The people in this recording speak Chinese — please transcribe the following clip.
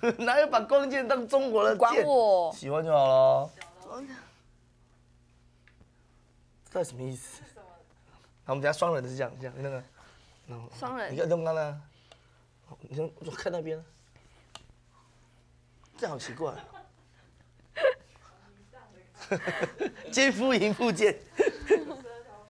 哪有把光剑当中国的剑？管我喜欢就好了。这什么意思？好，我们家双人的是这样，这样那个，然后双人，你看东刚呢？你先我看那边，这好奇怪、奸夫淫妇剑。